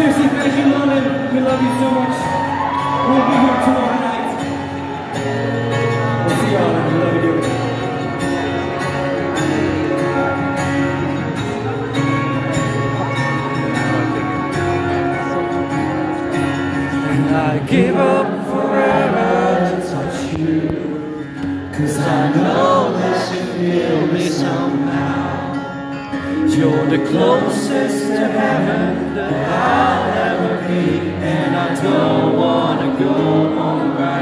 seriously, thank you, London. We love you so much. We'll be here tomorrow night. We'll see y'all. We love you. And I give up forever to touch you Cause I know You're the closest to heaven that I'll ever be And I don't wanna go home right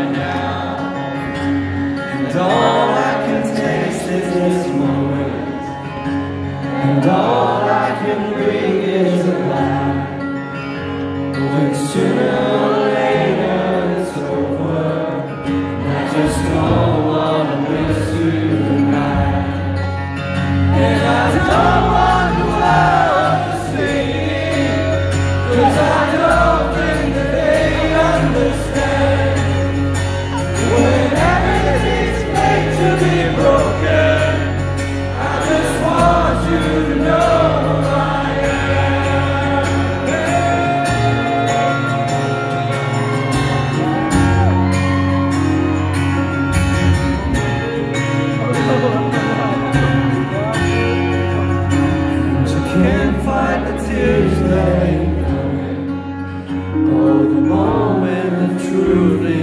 can't fight the tears that ain't coming. Oh, the moment of truth